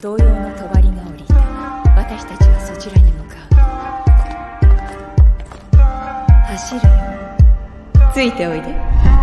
同様の帳が降りた私たちはそちらに向かう。走るよ。ついておいで。